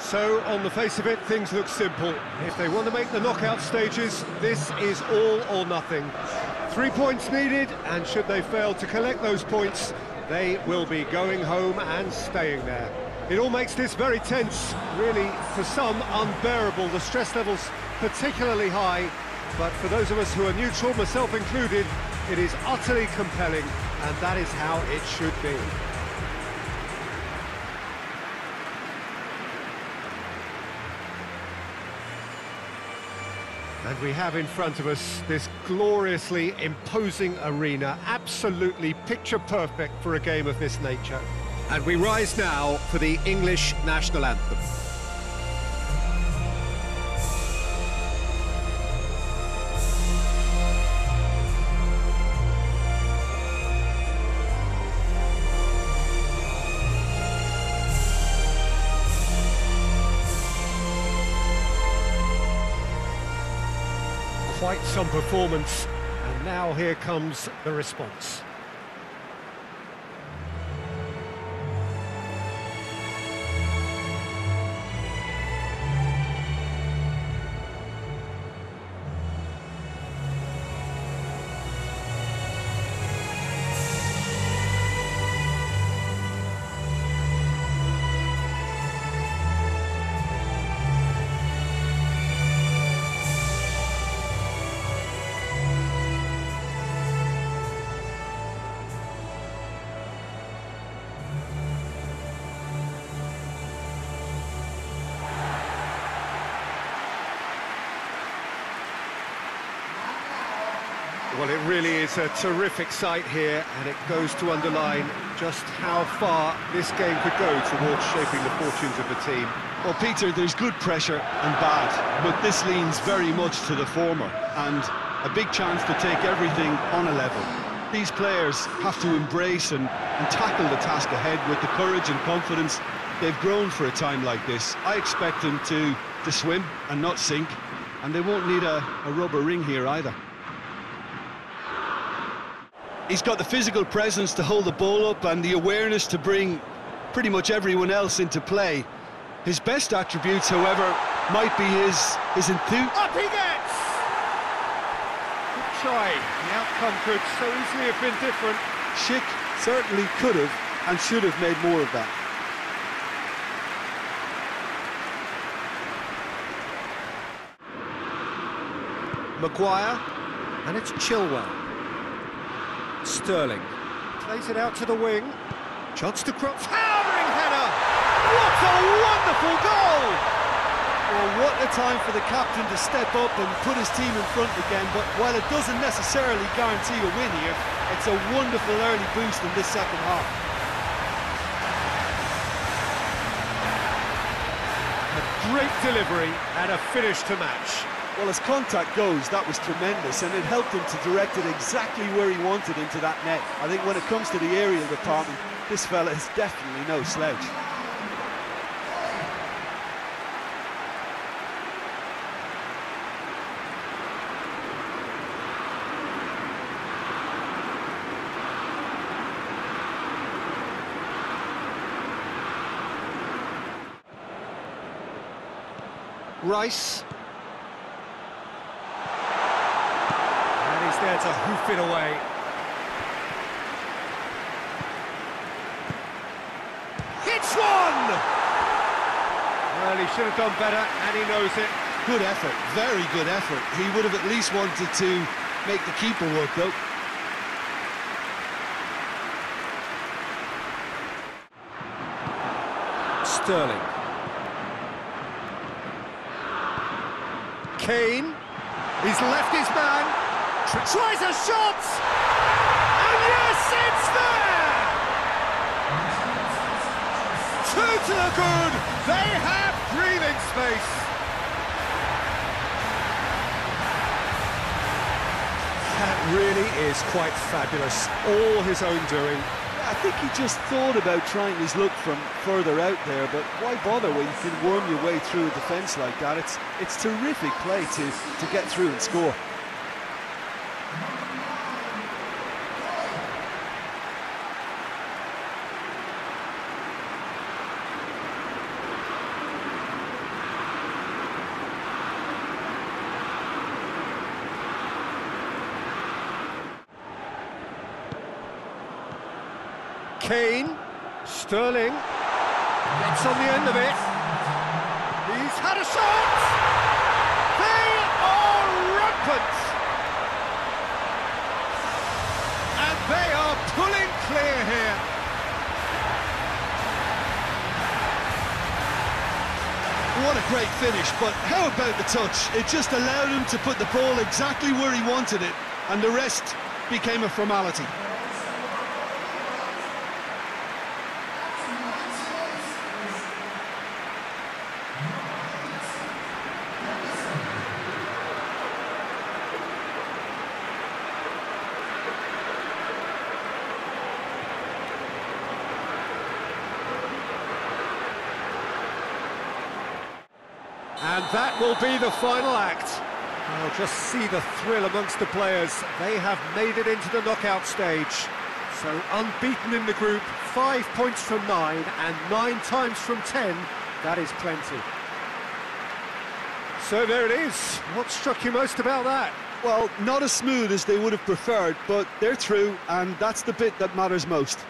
So, on the face of it, things look simple. If they want to make the knockout stages, this is all or nothing. Three points needed, and should they fail to collect those points, they will be going home and staying there. It all makes this very tense, really, for some, unbearable. The stress levels particularly high, but for those of us who are neutral, myself included, it is utterly compelling, and that is how it should be. And we have in front of us this gloriously imposing arena, absolutely picture perfect for a game of this nature. And we rise now for the English national anthem. Quite some performance, and now here comes the response. Well, it really is a terrific sight here, and it goes to underline just how far this game could go towards shaping the fortunes of the team. Well, Peter, there's good pressure and bad, but this leans very much to the former, and a big chance to take everything on a level. These players have to embrace and, and tackle the task ahead with the courage and confidence they've grown for a time like this. I expect them to, to swim and not sink, and they won't need a, a rubber ring here either. He's got the physical presence to hold the ball up and the awareness to bring pretty much everyone else into play. His best attributes, however, might be his, his enthusiasm. Up he gets! Good try. The outcome could so easily have been different. Schick certainly could have and should have made more of that. Maguire, and it's Chilwell. Sterling plays it out to the wing. Chance to cross. Towering header! What a wonderful goal! Well, what a time for the captain to step up and put his team in front again, but while it doesn't necessarily guarantee a win here, it's a wonderful early boost in this second half. A great delivery and a finish to match. Well, as contact goes, that was tremendous, and it helped him to direct it exactly where he wanted into that net. I think when it comes to the aerial department, this fella is definitely no slouch. Rice. And he's there to hoof it away. Hits one! Well, he should have done better, and he knows it. Good effort, very good effort. He would have at least wanted to make the keeper work, though. Sterling. Kane. He's left his man. Tries a shot! And yes, it's there! Two to the good. They have breathing space. That really is quite fabulous. All his own doing. I think he just thought about trying his luck from further out there, but why bother when you can worm your way through a defence like that? It's it's terrific play to, to get through and score. Kane, Sterling, gets on the end of it. He's had a shot! They are rampant! And they are pulling clear here. What a great finish, but how about the touch? It just allowed him to put the ball exactly where he wanted it, and the rest became a formality. And that will be the final act. Well, just see the thrill amongst the players. They have made it into the knockout stage. So unbeaten in the group, five points from nine, and nine times from ten, that is plenty. So there it is. What struck you most about that? Well, not as smooth as they would have preferred, but they're through, and that's the bit that matters most.